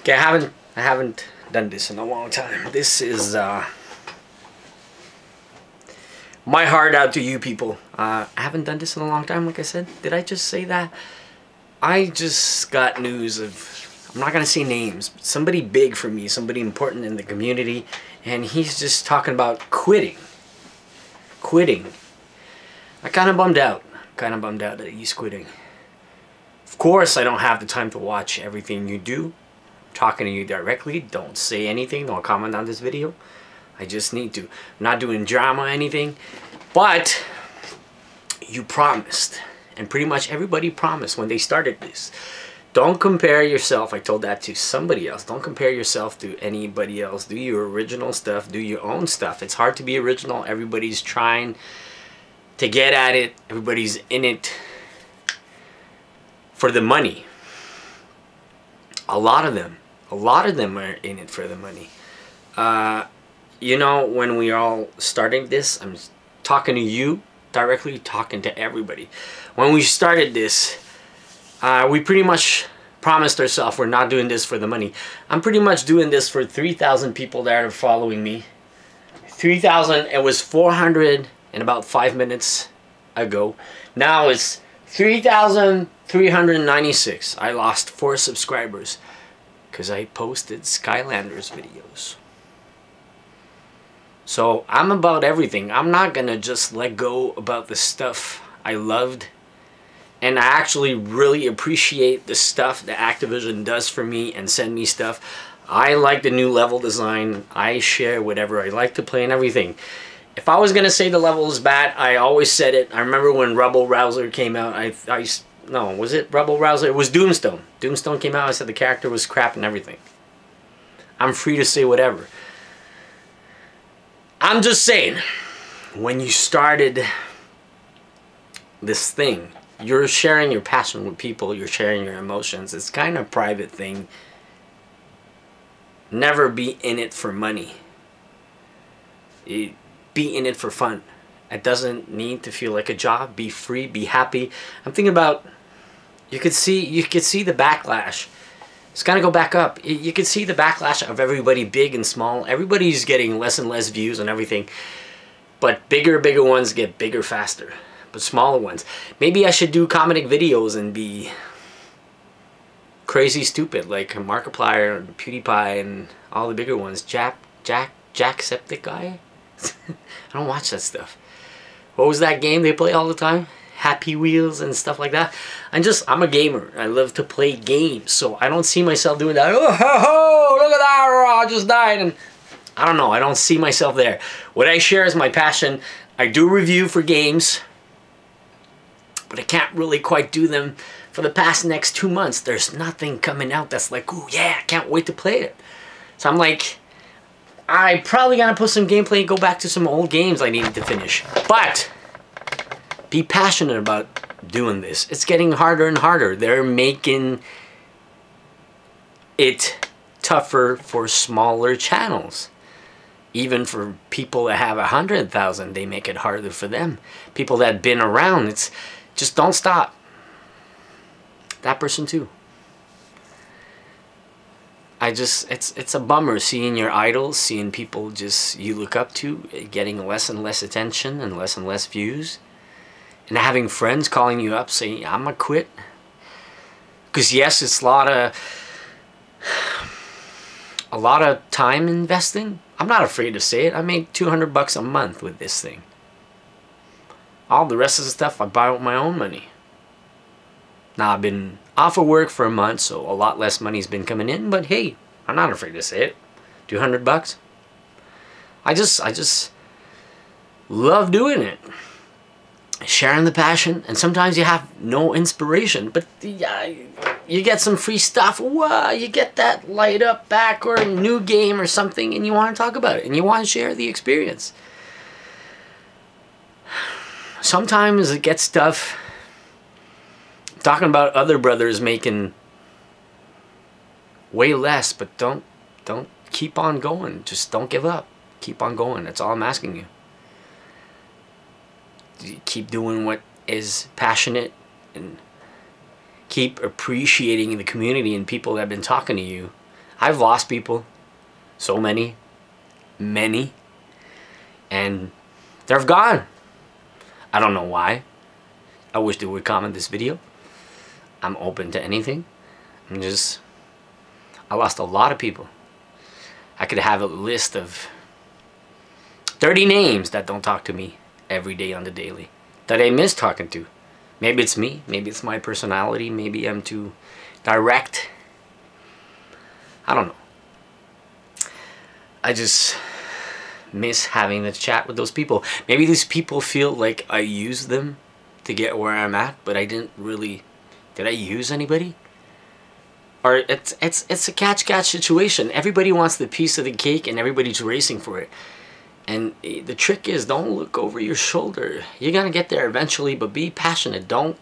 Okay, I haven't I haven't done this in a long time. This is uh, my heart out to you people. Uh, I haven't done this in a long time. Like I said, did I just say that? I just got news of. I'm not gonna say names. Somebody big for me, somebody important in the community, and he's just talking about quitting. Quitting. I kind of bummed out. Kind of bummed out that he's quitting. Of course, I don't have the time to watch everything you do talking to you directly. Don't say anything. Don't comment on this video. I just need to. I'm not doing drama or anything. But you promised. And pretty much everybody promised when they started this. Don't compare yourself. I told that to somebody else. Don't compare yourself to anybody else. Do your original stuff. Do your own stuff. It's hard to be original. Everybody's trying to get at it. Everybody's in it for the money. A lot of them a lot of them are in it for the money. Uh, you know, when we all starting this, I'm talking to you directly, talking to everybody. When we started this, uh, we pretty much promised ourselves we're not doing this for the money. I'm pretty much doing this for 3,000 people that are following me. 3,000, it was 400 in about five minutes ago. Now it's 3,396. I lost four subscribers because I posted Skylanders videos. So I'm about everything. I'm not gonna just let go about the stuff I loved. And I actually really appreciate the stuff that Activision does for me and send me stuff. I like the new level design. I share whatever I like to play and everything. If I was gonna say the level is bad, I always said it. I remember when Rebel Rouser came out, I, I no, was it Rebel Rouser? It was Doomstone. Doomstone came out, I said the character was crap and everything. I'm free to say whatever. I'm just saying, when you started this thing, you're sharing your passion with people, you're sharing your emotions. It's kind of a private thing. Never be in it for money. Be in it for fun. It doesn't need to feel like a job. Be free, be happy. I'm thinking about you could see you could see the backlash. It's gonna go back up. You could see the backlash of everybody big and small. Everybody's getting less and less views and everything. But bigger, bigger ones get bigger faster. But smaller ones. Maybe I should do comedic videos and be crazy stupid like Markiplier and PewDiePie and all the bigger ones. Jack, Jack, Jacksepticeye? I don't watch that stuff. What was that game they play all the time? Happy Wheels and stuff like that. I'm just, I'm a gamer. I love to play games. So I don't see myself doing that. Oh, ho, ho, look at that. Oh, I just died. And I don't know. I don't see myself there. What I share is my passion. I do review for games. But I can't really quite do them for the past next two months. There's nothing coming out that's like, oh yeah, I can't wait to play it. So I'm like, I probably gotta put some gameplay and go back to some old games I needed to finish. But be passionate about doing this. It's getting harder and harder. They're making it tougher for smaller channels. Even for people that have a hundred thousand, they make it harder for them. People that have been around, it's just don't stop. That person too. I just it's it's a bummer seeing your idols, seeing people just you look up to getting less and less attention and less and less views and having friends calling you up saying, I'm going to quit. Because yes, it's a lot of, a lot of time investing. I'm not afraid to say it. I make 200 bucks a month with this thing. All the rest of the stuff I buy with my own money. Now I've been off of work for a month, so a lot less money's been coming in, but hey, I'm not afraid to say it. 200 bucks. I just, I just love doing it sharing the passion and sometimes you have no inspiration but uh, you get some free stuff. Wow, you get that light up back or a new game or something and you want to talk about it and you want to share the experience. Sometimes it gets stuff talking about other brothers making way less but don't don't keep on going. Just don't give up. Keep on going. That's all i'm asking you keep doing what is passionate and keep appreciating the community and people that have been talking to you. I've lost people. So many. Many. And they're gone. I don't know why. I wish they would comment this video. I'm open to anything. I'm just... I lost a lot of people. I could have a list of 30 names that don't talk to me every day on the daily. That I miss talking to. Maybe it's me. Maybe it's my personality. Maybe I'm too direct. I don't know. I just miss having the chat with those people. Maybe these people feel like I use them to get where I'm at, but I didn't really. Did I use anybody? Or it's it's it's a catch catch situation. Everybody wants the piece of the cake, and everybody's racing for it. And eh, the trick is, don't look over your shoulder. You're gonna get there eventually, but be passionate. Don't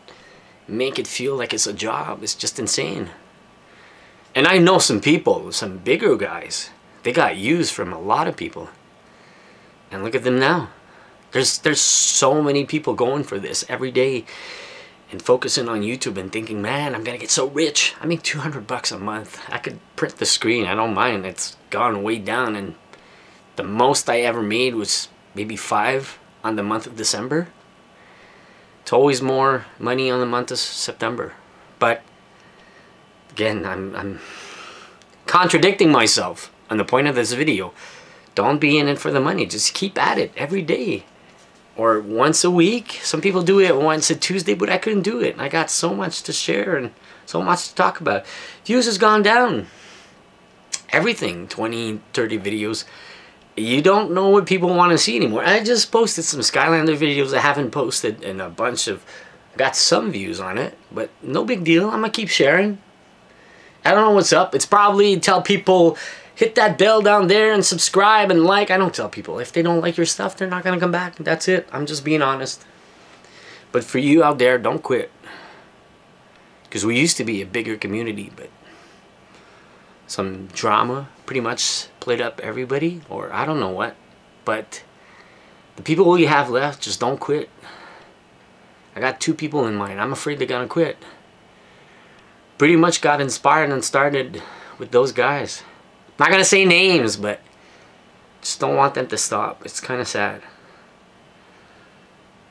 make it feel like it's a job. It's just insane. And I know some people, some bigger guys, they got used from a lot of people. And look at them now. There's there's so many people going for this every day and focusing on YouTube and thinking, man, I'm gonna get so rich. I make 200 bucks a month. I could print the screen. I don't mind. It's gone way down, and the most I ever made was maybe five on the month of December. It's always more money on the month of September, but again, I'm I'm contradicting myself on the point of this video. Don't be in it for the money. Just keep at it every day or once a week. Some people do it once a Tuesday, but I couldn't do it. I got so much to share and so much to talk about. Views has gone down. Everything, 20, 30 videos. You don't know what people want to see anymore. I just posted some Skylander videos I haven't posted and a bunch of, got some views on it, but no big deal. I'm going to keep sharing. I don't know what's up. It's probably tell people hit that bell down there and subscribe and like. I don't tell people. If they don't like your stuff, they're not going to come back. That's it. I'm just being honest. But for you out there, don't quit. Because we used to be a bigger community, but some drama pretty much played up everybody, or I don't know what. But the people we have left, just don't quit. I got two people in mind. I'm afraid they're to quit. Pretty much got inspired and started with those guys. Not gonna say names, but just don't want them to stop. It's kind of sad.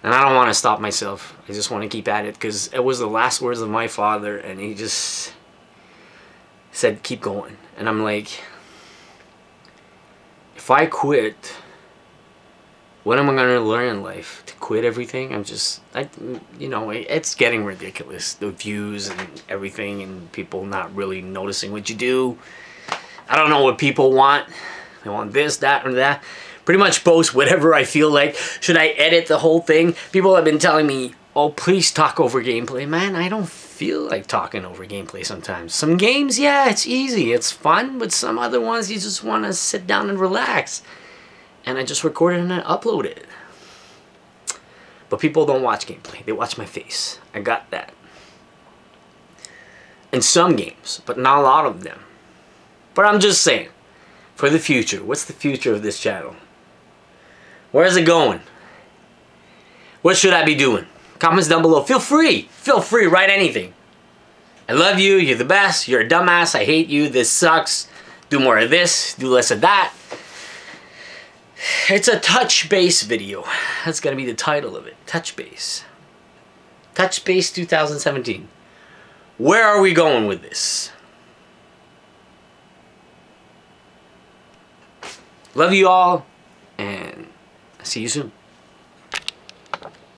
And I don't want to stop myself. I just want to keep at it because it was the last words of my father and he just said, keep going. And I'm like, if I quit, what am I going to learn in life? To quit everything? I'm just, I, you know, it's getting ridiculous. The views and everything and people not really noticing what you do. I don't know what people want. They want this, that, or that. Pretty much post whatever I feel like. Should I edit the whole thing? People have been telling me, oh, please talk over gameplay. Man, I don't feel like talking over gameplay sometimes. Some games, yeah, it's easy. It's fun. But some other ones, you just want to sit down and relax. And I just record it and I upload it. But people don't watch gameplay. They watch my face. I got that. In some games, but not a lot of them. But I'm just saying, for the future, what's the future of this channel? Where's it going? What should I be doing? Comments down below. Feel free. Feel free. Write anything. I love you. You're the best. You're a dumbass. I hate you. This sucks. Do more of this. Do less of that. It's a touch base video. That's going to be the title of it. Touch base. Touch base 2017. Where are we going with this? Love you all, and see you soon.